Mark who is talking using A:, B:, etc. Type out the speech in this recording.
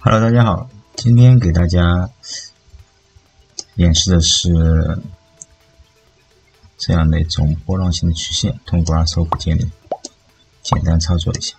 A: Hello，大家好，今天给大家演示的是这样的一种波浪形的曲线，通过二 s o 建立，简单操作一下。